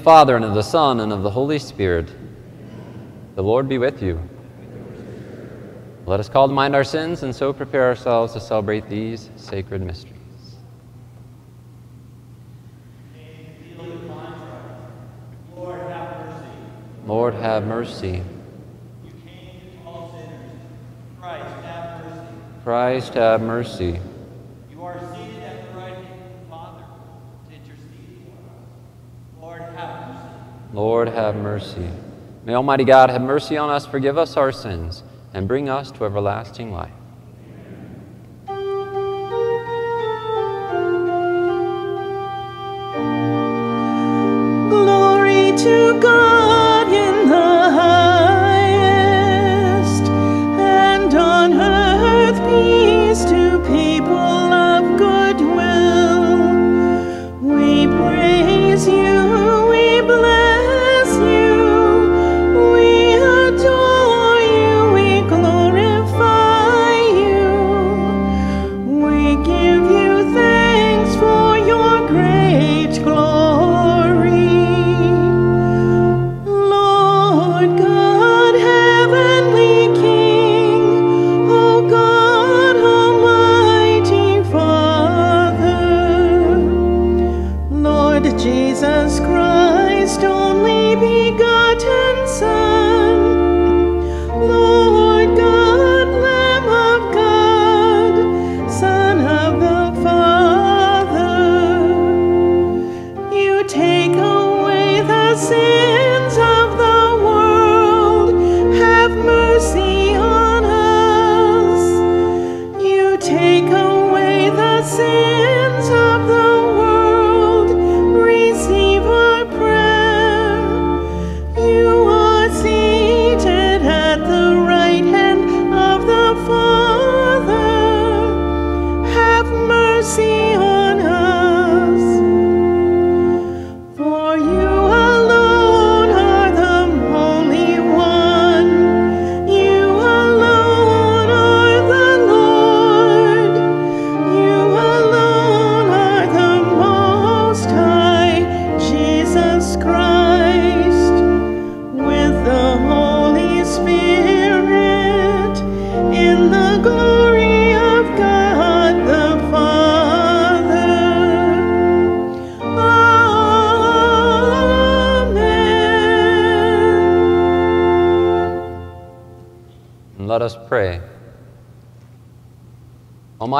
the Father, and of the Son, and of the Holy Spirit, the Lord be with you. Let us call to mind our sins and so prepare ourselves to celebrate these sacred mysteries. Lord, have mercy. Christ, have mercy. Christ, have mercy. You are seated at the right hand of the Father to intercede for us. Lord, have mercy. Lord, have mercy. May Almighty God have mercy on us, forgive us our sins, and bring us to everlasting life.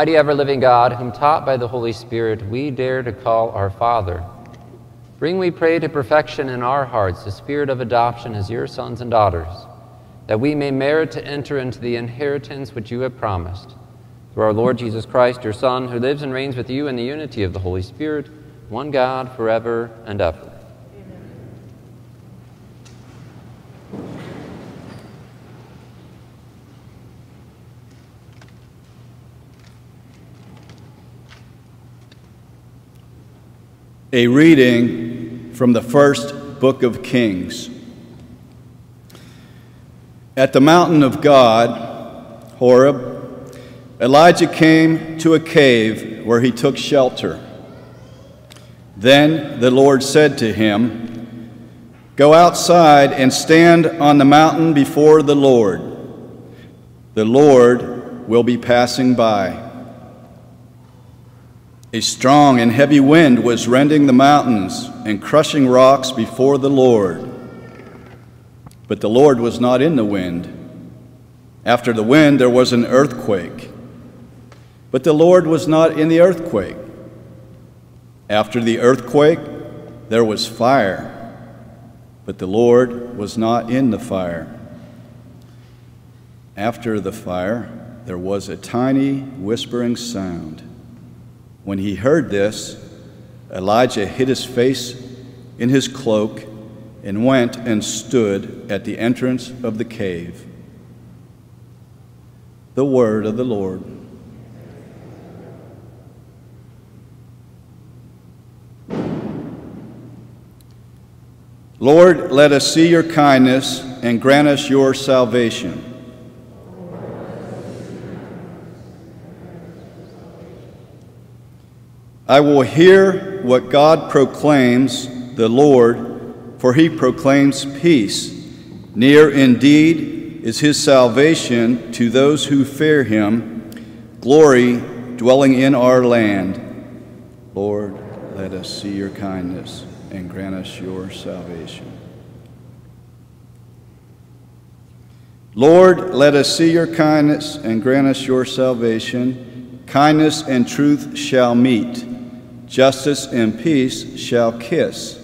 Almighty ever living God, whom taught by the Holy Spirit we dare to call our Father, bring, we pray, to perfection in our hearts the spirit of adoption as your sons and daughters, that we may merit to enter into the inheritance which you have promised. Through our Lord Jesus Christ, your Son, who lives and reigns with you in the unity of the Holy Spirit, one God, forever and ever. A reading from the first book of Kings. At the mountain of God, Horeb, Elijah came to a cave where he took shelter. Then the Lord said to him, Go outside and stand on the mountain before the Lord. The Lord will be passing by. A strong and heavy wind was rending the mountains and crushing rocks before the Lord. But the Lord was not in the wind. After the wind, there was an earthquake. But the Lord was not in the earthquake. After the earthquake, there was fire. But the Lord was not in the fire. After the fire, there was a tiny whispering sound. When he heard this, Elijah hid his face in his cloak and went and stood at the entrance of the cave. The word of the Lord. Lord, let us see your kindness and grant us your salvation. I will hear what God proclaims, the Lord, for he proclaims peace. Near indeed is his salvation to those who fear him, glory dwelling in our land. Lord, let us see your kindness and grant us your salvation. Lord, let us see your kindness and grant us your salvation. Kindness and truth shall meet, justice and peace shall kiss.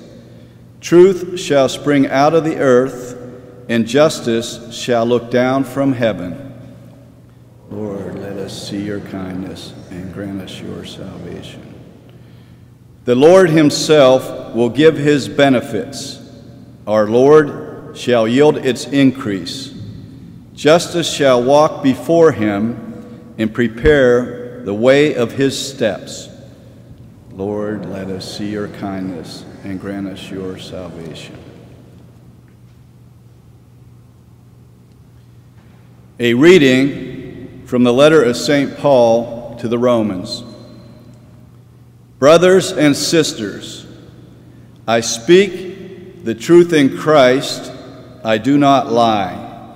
Truth shall spring out of the earth, and justice shall look down from heaven. Lord, let us see your kindness and grant us your salvation. The Lord himself will give his benefits. Our Lord shall yield its increase. Justice shall walk before him and prepare the way of his steps. Lord, let us see your kindness and grant us your salvation. A reading from the letter of St. Paul to the Romans. Brothers and sisters, I speak the truth in Christ, I do not lie.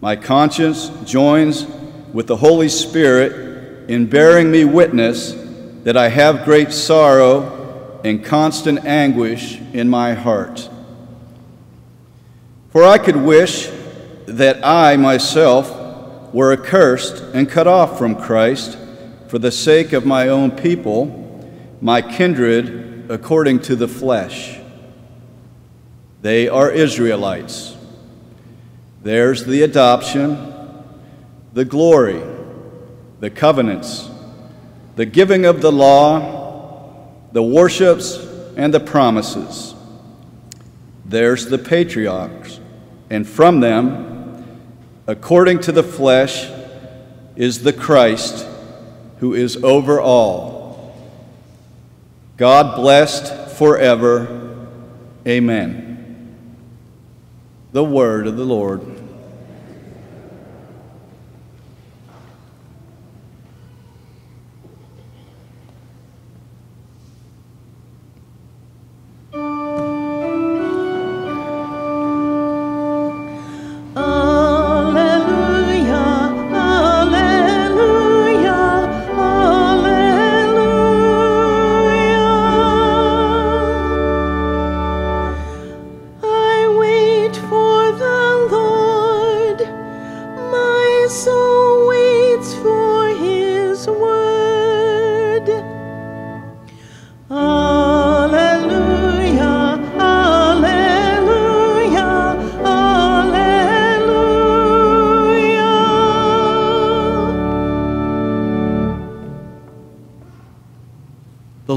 My conscience joins with the Holy Spirit in bearing me witness that I have great sorrow and constant anguish in my heart. For I could wish that I myself were accursed and cut off from Christ for the sake of my own people, my kindred according to the flesh. They are Israelites. There's the adoption, the glory, the covenants, the giving of the law, the worships, and the promises. There's the patriarchs, and from them, according to the flesh, is the Christ who is over all. God blessed forever. Amen. The word of the Lord.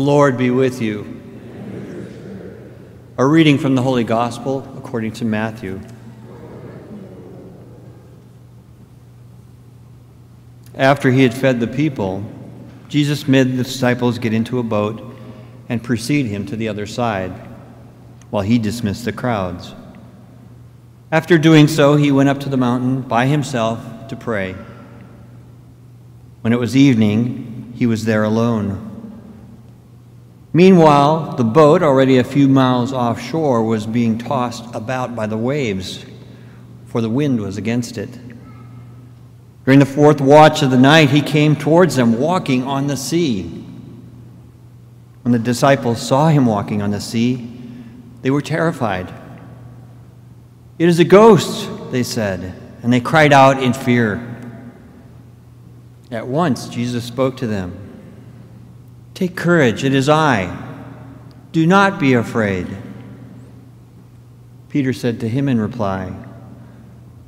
Lord be with you. A reading from the Holy Gospel according to Matthew. After he had fed the people, Jesus made the disciples get into a boat and precede him to the other side, while he dismissed the crowds. After doing so, he went up to the mountain by himself to pray. When it was evening, he was there alone. Meanwhile, the boat, already a few miles offshore, was being tossed about by the waves, for the wind was against it. During the fourth watch of the night, he came towards them walking on the sea. When the disciples saw him walking on the sea, they were terrified. It is a ghost, they said, and they cried out in fear. At once, Jesus spoke to them. Take courage, it is I. Do not be afraid. Peter said to him in reply,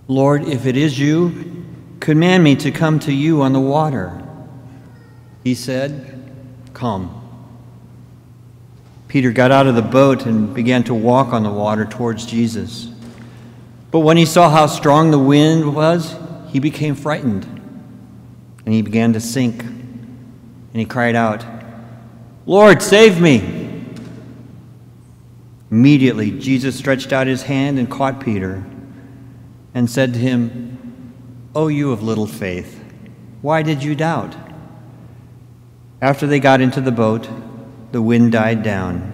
Lord, if it is you, command me to come to you on the water. He said, Come. Peter got out of the boat and began to walk on the water towards Jesus. But when he saw how strong the wind was, he became frightened and he began to sink. And he cried out, Lord, save me! Immediately, Jesus stretched out his hand and caught Peter and said to him, O you of little faith, why did you doubt? After they got into the boat, the wind died down.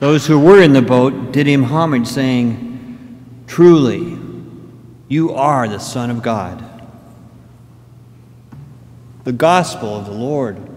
Those who were in the boat did him homage, saying, Truly, you are the Son of God. The Gospel of the Lord.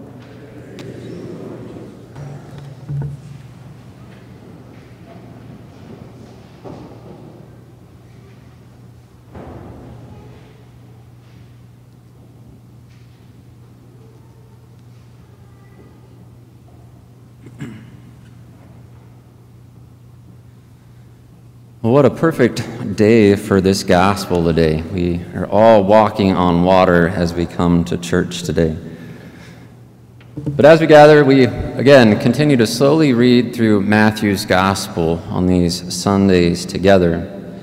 Well, what a perfect day for this gospel today. We are all walking on water as we come to church today. But as we gather, we again continue to slowly read through Matthew's gospel on these Sundays together.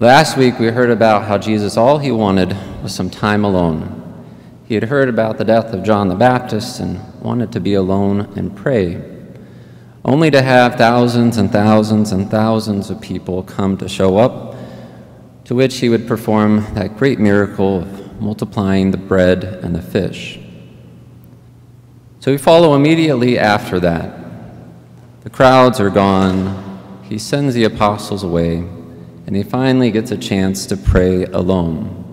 Last week, we heard about how Jesus, all he wanted was some time alone. He had heard about the death of John the Baptist and wanted to be alone and pray only to have thousands and thousands and thousands of people come to show up, to which he would perform that great miracle of multiplying the bread and the fish. So we follow immediately after that. The crowds are gone, he sends the apostles away, and he finally gets a chance to pray alone.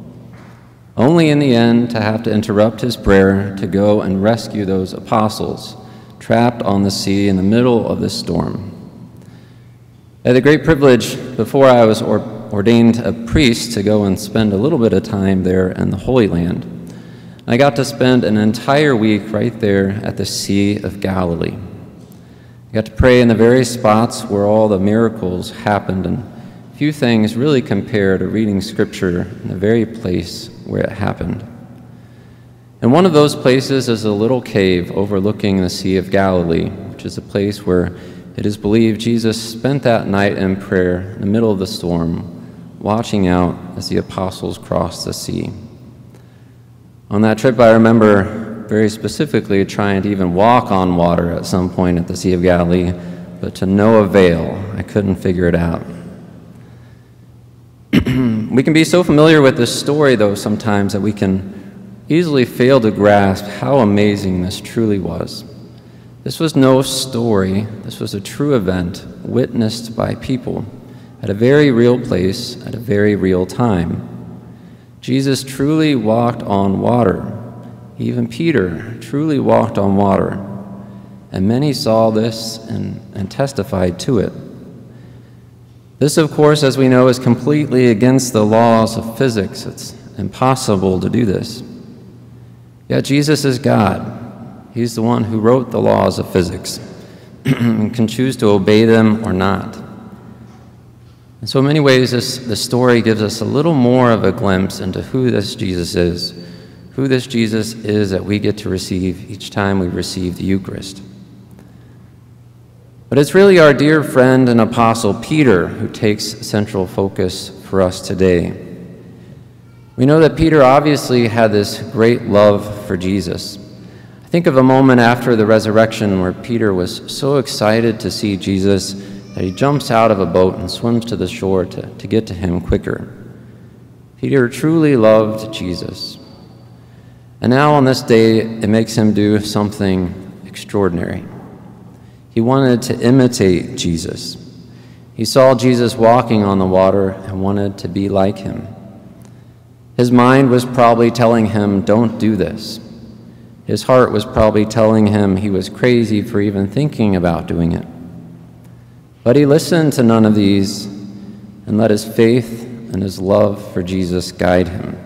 Only in the end to have to interrupt his prayer to go and rescue those apostles trapped on the sea in the middle of this storm. I had the great privilege, before I was ordained a priest, to go and spend a little bit of time there in the Holy Land. I got to spend an entire week right there at the Sea of Galilee. I got to pray in the very spots where all the miracles happened, and few things really compare to reading Scripture in the very place where it happened. And one of those places is a little cave overlooking the Sea of Galilee, which is a place where it is believed Jesus spent that night in prayer in the middle of the storm, watching out as the apostles crossed the sea. On that trip, I remember very specifically trying to even walk on water at some point at the Sea of Galilee, but to no avail. I couldn't figure it out. we can be so familiar with this story, though, sometimes that we can easily fail to grasp how amazing this truly was. This was no story, this was a true event witnessed by people at a very real place at a very real time. Jesus truly walked on water. Even Peter truly walked on water. And many saw this and, and testified to it. This, of course, as we know, is completely against the laws of physics. It's impossible to do this. Yet Jesus is God. He's the one who wrote the laws of physics and can choose to obey them or not. And so, in many ways, this, this story gives us a little more of a glimpse into who this Jesus is, who this Jesus is that we get to receive each time we receive the Eucharist. But it's really our dear friend and apostle Peter who takes central focus for us today. We know that Peter obviously had this great love for Jesus. I think of a moment after the resurrection where Peter was so excited to see Jesus that he jumps out of a boat and swims to the shore to, to get to him quicker. Peter truly loved Jesus. And now on this day, it makes him do something extraordinary. He wanted to imitate Jesus. He saw Jesus walking on the water and wanted to be like him. His mind was probably telling him, Don't do this. His heart was probably telling him he was crazy for even thinking about doing it. But he listened to none of these and let his faith and his love for Jesus guide him.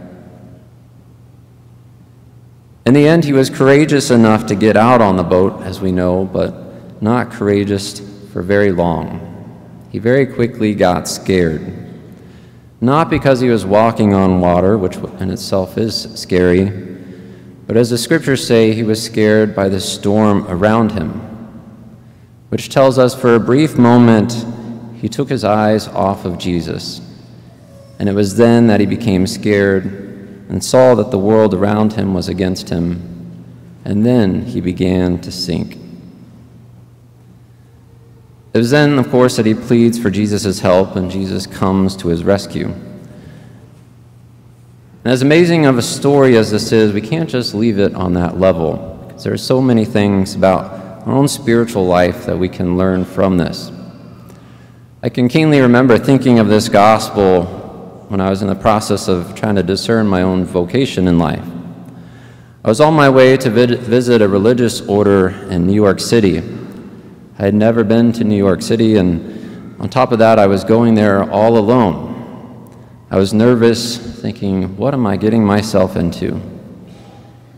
In the end, he was courageous enough to get out on the boat, as we know, but not courageous for very long. He very quickly got scared not because he was walking on water, which in itself is scary, but as the scriptures say, he was scared by the storm around him. which tells us for a brief moment he took his eyes off of Jesus. And it was then that he became scared and saw that the world around him was against him. And then he began to sink. It is then, of course, that he pleads for Jesus' help, and Jesus comes to his rescue. And as amazing of a story as this is, we can't just leave it on that level, because there are so many things about our own spiritual life that we can learn from this. I can keenly remember thinking of this gospel when I was in the process of trying to discern my own vocation in life. I was on my way to visit a religious order in New York City I had never been to New York City, and on top of that, I was going there all alone. I was nervous, thinking, what am I getting myself into?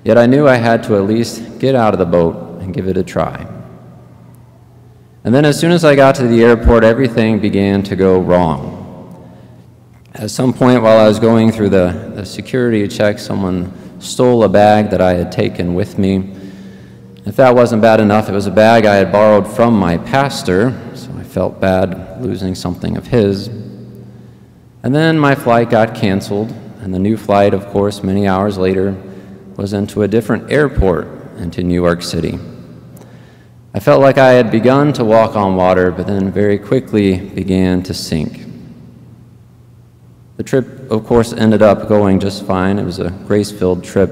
Yet I knew I had to at least get out of the boat and give it a try. And then, as soon as I got to the airport, everything began to go wrong. At some point, while I was going through the, the security check, someone stole a bag that I had taken with me. If that wasn't bad enough, it was a bag I had borrowed from my pastor, so I felt bad losing something of his. And then my flight got canceled, and the new flight, of course, many hours later, was into a different airport into New York City. I felt like I had begun to walk on water, but then very quickly began to sink. The trip, of course, ended up going just fine. It was a grace filled trip,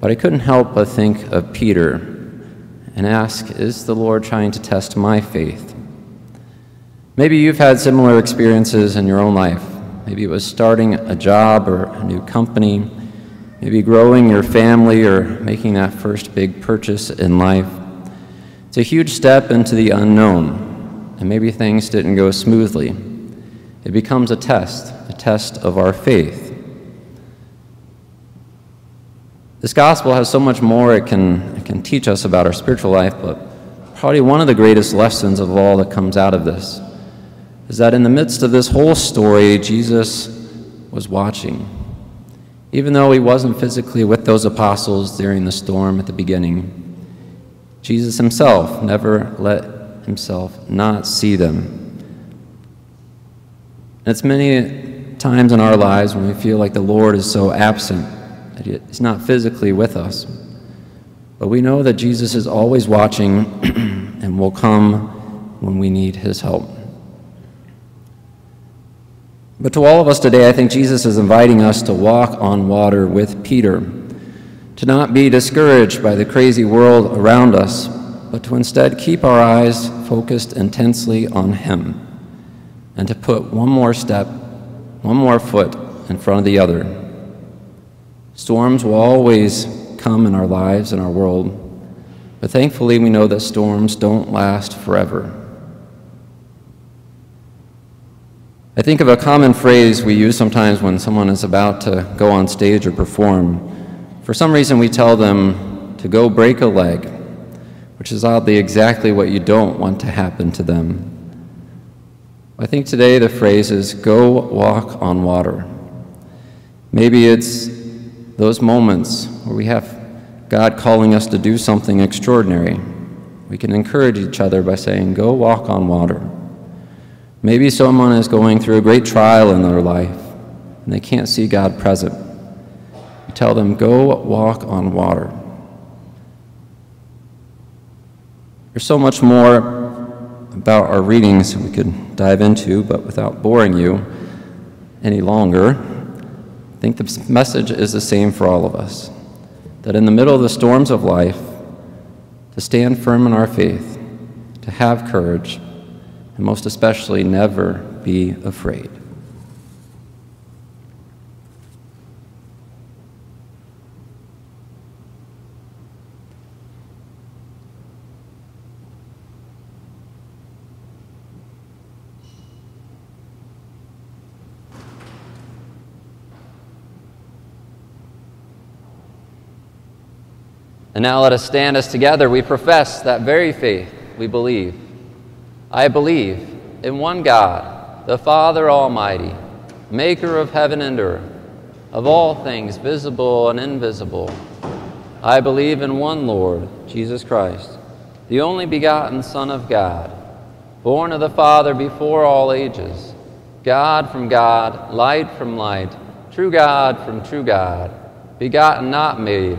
but I couldn't help but think of Peter and ask, Is the Lord trying to test my faith? Maybe you've had similar experiences in your own life. Maybe it was starting a job or a new company, maybe growing your family or making that first big purchase in life. It's a huge step into the unknown, and maybe things didn't go smoothly. It becomes a test, a test of our faith. This gospel has so much more it can, it can teach us about our spiritual life, but probably one of the greatest lessons of all that comes out of this is that in the midst of this whole story, Jesus was watching. Even though he wasn't physically with those apostles during the storm at the beginning, Jesus himself never let himself not see them. And it's many times in our lives when we feel like the Lord is so absent that He's not physically with us. But we know that Jesus is always watching and will come when we need His help. But to all of us today, I think Jesus is inviting us to walk on water with Peter, to not be discouraged by the crazy world around us, but to instead keep our eyes focused intensely on Him, and to put one more step, one more foot in front of the other Storms will always come in our lives and our world, but thankfully we know that storms don't last forever. I think of a common phrase we use sometimes when someone is about to go on stage or perform. For some reason, we tell them to go break a leg, which is oddly exactly what you don't want to happen to them. I think today the phrase is go walk on water. Maybe it's those moments where we have God calling us to do something extraordinary, we can encourage each other by saying, Go walk on water. Maybe someone is going through a great trial in their life and they can't see God present. You tell them, Go walk on water. There's so much more about our readings we could dive into, but without boring you any longer, I think the message is the same for all of us that in the middle of the storms of life, to stand firm in our faith, to have courage, and most especially, never be afraid. And now let us stand as together we profess that very faith we believe. I believe in one God, the Father Almighty, maker of heaven and earth, of all things visible and invisible. I believe in one Lord, Jesus Christ, the only begotten Son of God, born of the Father before all ages, God from God, light from light, true God from true God, begotten, not made,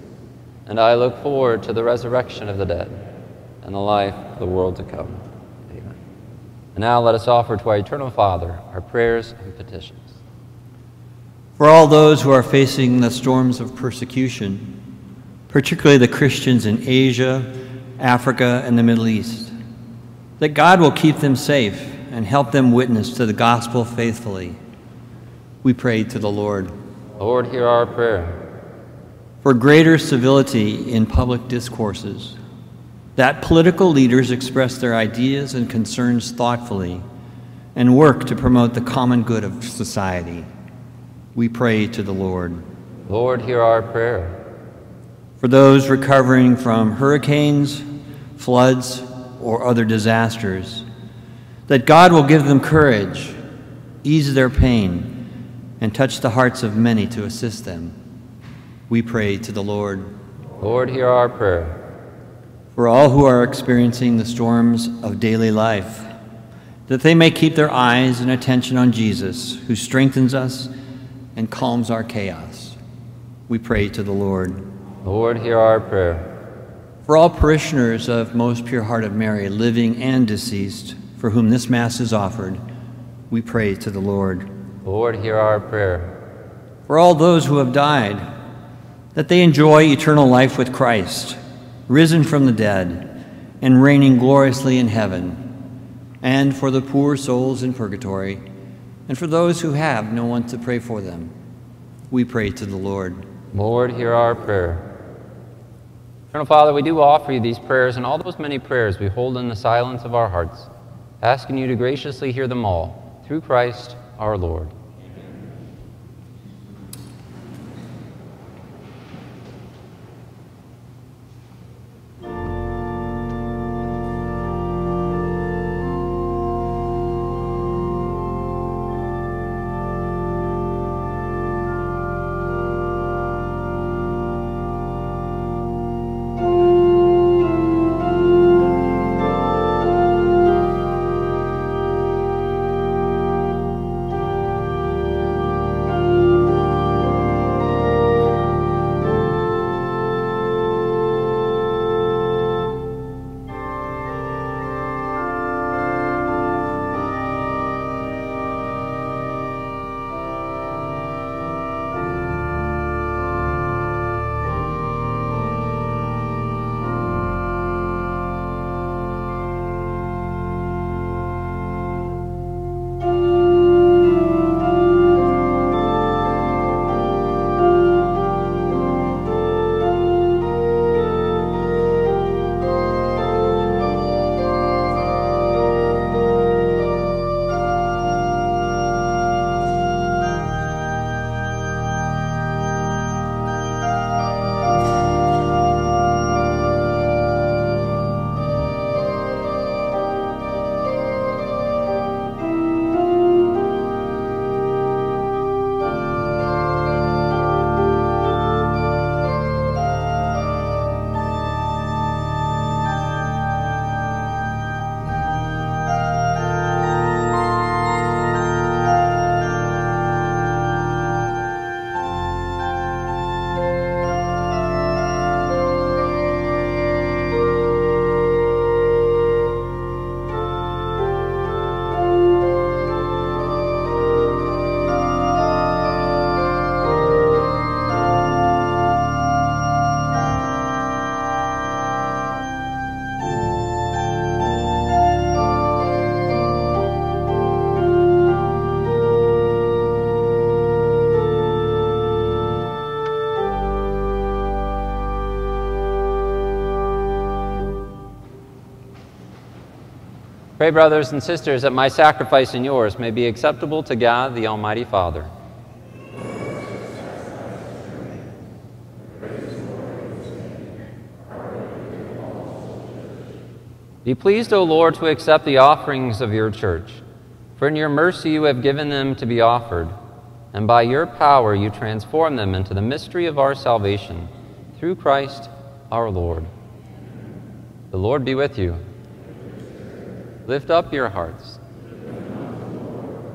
and I look forward to the resurrection of the dead and the life of the world to come. Amen. And now let us offer to our eternal Father our prayers and petitions. For all those who are facing the storms of persecution, particularly the Christians in Asia, Africa, and the Middle East, that God will keep them safe and help them witness to the gospel faithfully. We pray to the Lord. Lord, hear our prayer. For greater civility in public discourses, that political leaders express their ideas and concerns thoughtfully and work to promote the common good of society. We pray to the Lord. Lord, hear our prayer. For those recovering from hurricanes, floods, or other disasters, that God will give them courage, ease their pain, and touch the hearts of many to assist them. We pray to the Lord. Lord, hear our prayer. For all who are experiencing the storms of daily life, that they may keep their eyes and attention on Jesus, who strengthens us and calms our chaos. We pray to the Lord. Lord, hear our prayer. For all parishioners of Most Pure Heart of Mary, living and deceased, for whom this Mass is offered, we pray to the Lord. Lord, hear our prayer. For all those who have died, that they enjoy eternal life with Christ, risen from the dead, and reigning gloriously in heaven, and for the poor souls in purgatory, and for those who have no one to pray for them, we pray to the Lord. Lord, hear our prayer. Eternal Father, we do offer you these prayers and all those many prayers we hold in the silence of our hearts, asking you to graciously hear them all, through Christ our Lord. Pray, brothers and sisters, that my sacrifice and yours may be acceptable to God, the Almighty Father. Be pleased, O Lord, to accept the offerings of your church, for in your mercy you have given them to be offered, and by your power you transform them into the mystery of our salvation, through Christ our Lord. The Lord be with you. Lift up your hearts.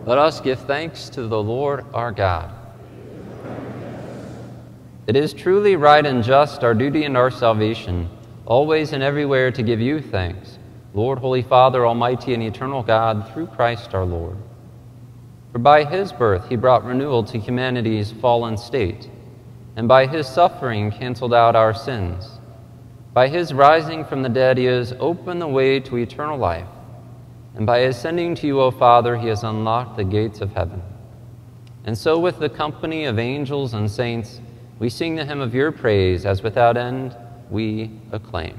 Let us give thanks to the Lord our God. It is truly right and just, our duty and our salvation, always and everywhere to give you thanks, Lord, Holy Father, Almighty and eternal God, through Christ our Lord. For by his birth he brought renewal to humanity's fallen state, and by his suffering canceled out our sins. By his rising from the dead he has opened the way to eternal life, and by ascending to you, O Father, he has unlocked the gates of heaven. And so, with the company of angels and saints, we sing the hymn of your praise as without end we acclaim.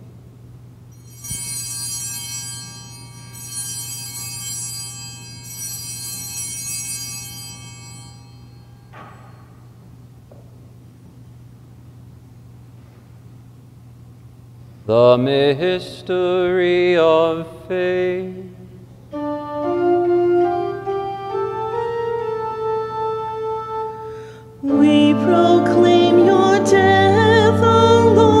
The mystery of faith. We proclaim your death, O Lord,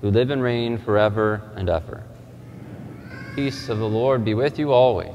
who live and reign forever and ever. Peace of the Lord be with you always.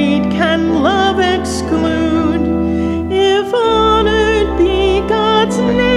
And love exclude. If honored be God's name,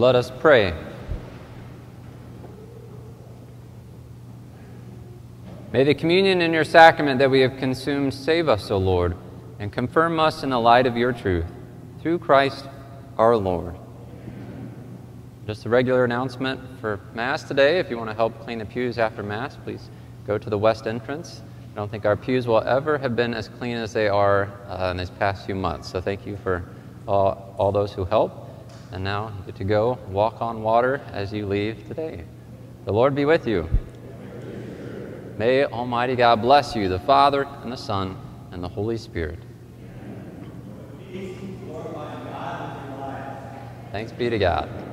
Let us pray. May the communion in your sacrament that we have consumed save us, O Lord, and confirm us in the light of your truth. Through Christ our Lord. Just a regular announcement for Mass today. If you want to help clean the pews after Mass, please go to the west entrance. I don't think our pews will ever have been as clean as they are uh, in these past few months. So thank you for all, all those who help. And now you get to go walk on water as you leave today. The Lord be with you. May Almighty God bless you, the Father, and the Son, and the Holy Spirit. Thanks be to God.